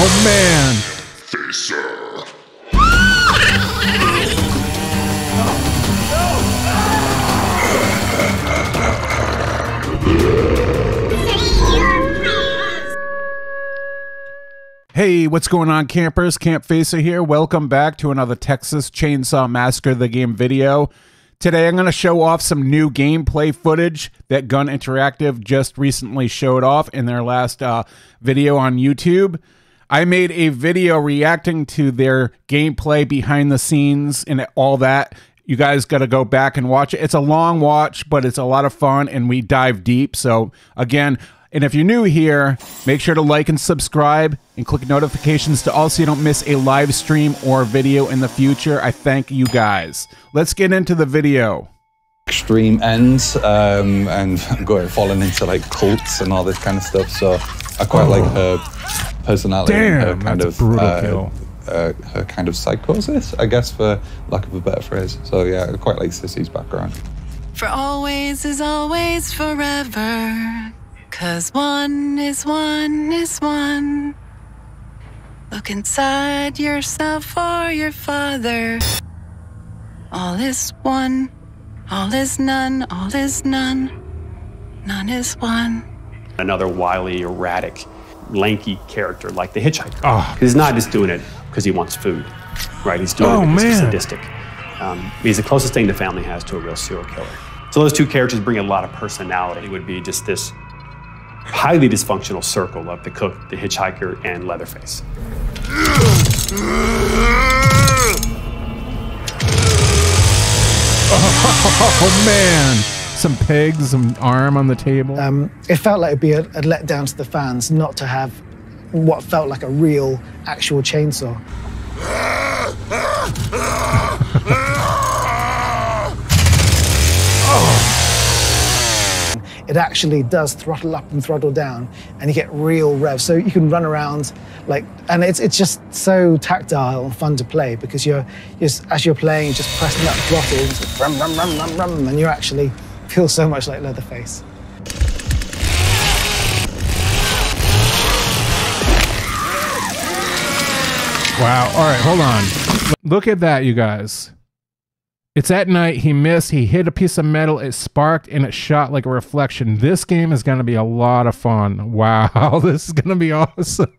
Oh man. Hey, what's going on, campers? Campfacer here. Welcome back to another Texas Chainsaw Massacre the game video. Today I'm going to show off some new gameplay footage that Gun Interactive just recently showed off in their last uh, video on YouTube. I made a video reacting to their gameplay behind the scenes and all that. You guys got to go back and watch it. It's a long watch, but it's a lot of fun and we dive deep. So, again, and if you're new here, make sure to like and subscribe and click notifications to also so you don't miss a live stream or video in the future. I thank you guys. Let's get into the video. Extreme ends um, and going falling into like cults and all this kind of stuff. So I quite oh. like her personality Damn, and her kind of uh, uh, her kind of psychosis, I guess, for lack of a better phrase. So yeah, I quite like Sissy's background. For always is always forever. Cause one is one is one. Look inside yourself or your father. All is one, all is none, all is none, none is one. Another wily, erratic, lanky character like the hitchhiker. Oh. He's not just doing it because he wants food, right? He's doing oh, it because man. he's sadistic. Um, he's the closest thing the family has to a real serial killer. So those two characters bring a lot of personality. It would be just this highly dysfunctional circle of the cook, the hitchhiker, and Leatherface. Oh, man. Some pigs, some arm on the table. Um, it felt like it'd be a, a letdown to the fans not to have what felt like a real, actual chainsaw. it actually does throttle up and throttle down, and you get real rev. So you can run around like, and it's it's just so tactile and fun to play because you're, you're as you're playing, just pressing that throttle, rum, rum, rum, rum, rum, and you're actually feel so much like Leatherface. Wow. All right, hold on. Look at that, you guys. It's at night. He missed. He hit a piece of metal. It sparked and it shot like a reflection. This game is going to be a lot of fun. Wow. This is going to be awesome.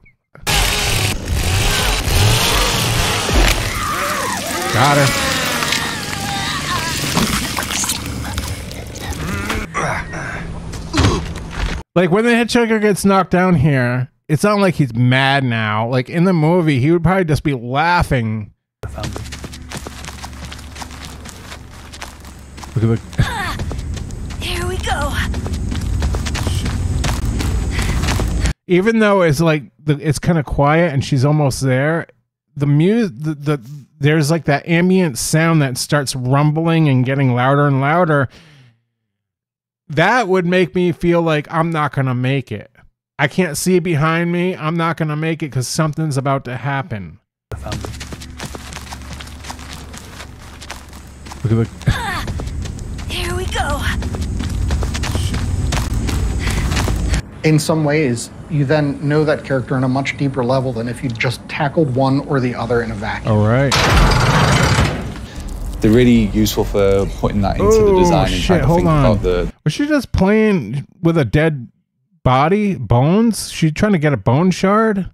Got her. Like when the hitchhiker gets knocked down here, it's not like he's mad now. Like in the movie, he would probably just be laughing. Look at the. Ah, here we go. Even though it's like the, it's kind of quiet and she's almost there, the music, the, the there's like that ambient sound that starts rumbling and getting louder and louder. That would make me feel like I'm not gonna make it. I can't see behind me. I'm not gonna make it because something's about to happen. Look at the ah, go. In some ways, you then know that character on a much deeper level than if you just tackled one or the other in a vacuum. All right. They're really useful for putting that into the design and trying to Hold think on. about the. Was she just playing with a dead body, bones? She trying to get a bone shard?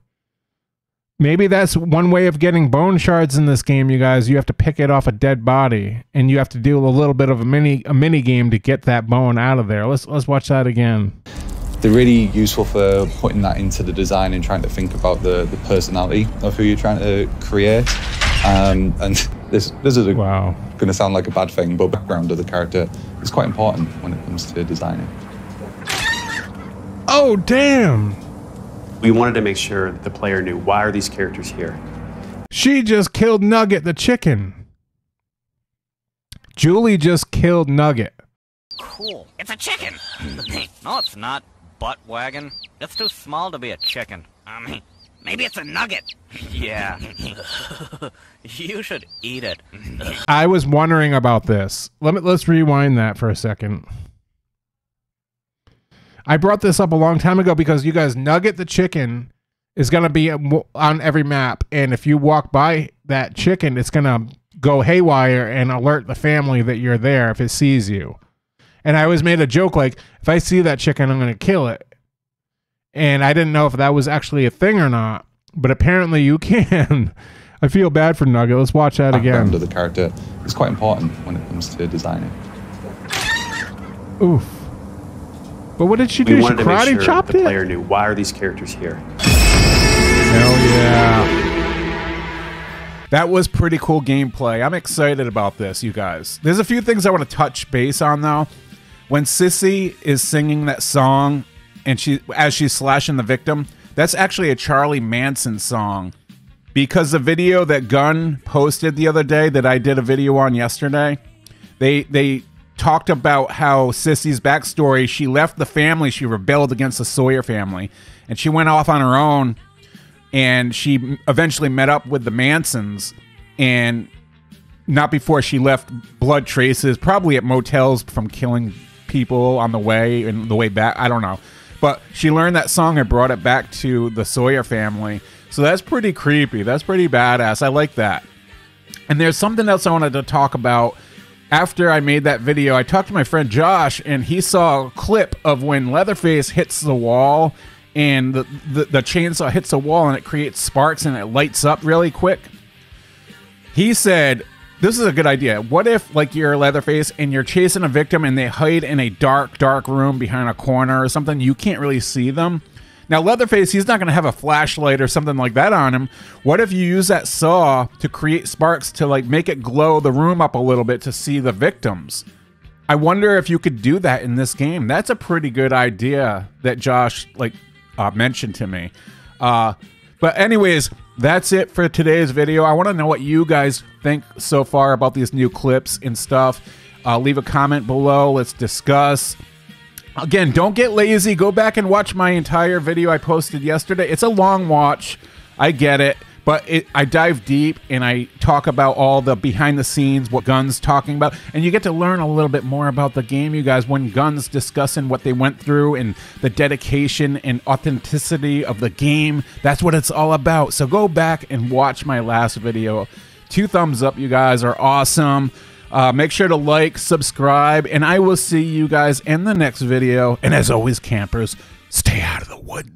Maybe that's one way of getting bone shards in this game, you guys. You have to pick it off a dead body, and you have to do a little bit of a mini a mini game to get that bone out of there. Let's let's watch that again. They're really useful for putting that into the design and trying to think about the, the personality of who you're trying to create. Um, and this this is wow. going to sound like a bad thing, but background of the character is quite important when it comes to designing. Oh damn! We wanted to make sure the player knew why are these characters here. She just killed Nugget the chicken. Julie just killed Nugget. Cool. It's a chicken. no, it's not. Butt wagon. It's too small to be a chicken. I mean, maybe it's a nugget. yeah. you should eat it. I was wondering about this. Let me let's rewind that for a second. I brought this up a long time ago because you guys Nugget the chicken is going to be on every map. And if you walk by that chicken, it's going to go haywire and alert the family that you're there if it sees you. And I always made a joke like, if I see that chicken, I'm going to kill it. And I didn't know if that was actually a thing or not, but apparently you can. I feel bad for Nugget. Let's watch that again. of the character is quite important when it comes to designing. Oof. But what did she We do? She wanted to make karate sure chopped the it? player knew why are these characters here. Hell yeah. That was pretty cool gameplay. I'm excited about this, you guys. There's a few things I want to touch base on though. When Sissy is singing that song and she as she's slashing the victim, that's actually a Charlie Manson song. Because the video that Gun posted the other day that I did a video on yesterday, they they talked about how Sissy's backstory. She left the family. She rebelled against the Sawyer family, and she went off on her own. And she eventually met up with the Mansons, and not before she left blood traces, probably at motels from killing people on the way and the way back. I don't know. But she learned that song and brought it back to the Sawyer family. So that's pretty creepy. That's pretty badass. I like that. And there's something else I wanted to talk about. After I made that video, I talked to my friend Josh, and he saw a clip of when Leatherface hits the wall and the, the, the chainsaw hits the wall and it creates sparks and it lights up really quick. He said, This is a good idea. What if, like, you're Leatherface and you're chasing a victim and they hide in a dark, dark room behind a corner or something? You can't really see them. Now, Leatherface, he's not going to have a flashlight or something like that on him. What if you use that saw to create sparks to, like, make it glow the room up a little bit to see the victims? I wonder if you could do that in this game. That's a pretty good idea that Josh, like, uh, mentioned to me. Uh, but anyways, that's it for today's video. I want to know what you guys think so far about these new clips and stuff. Uh, leave a comment below. Let's discuss. Again, don't get lazy. Go back and watch my entire video I posted yesterday. It's a long watch. I get it. But it, I dive deep and I talk about all the behind the scenes, what Gun's talking about, and you get to learn a little bit more about the game, you guys. When Gun's discussing what they went through and the dedication and authenticity of the game, that's what it's all about. So go back and watch my last video. Two thumbs up, you guys are awesome. Uh, make sure to like, subscribe, and I will see you guys in the next video. And as always, campers, stay out of the woods.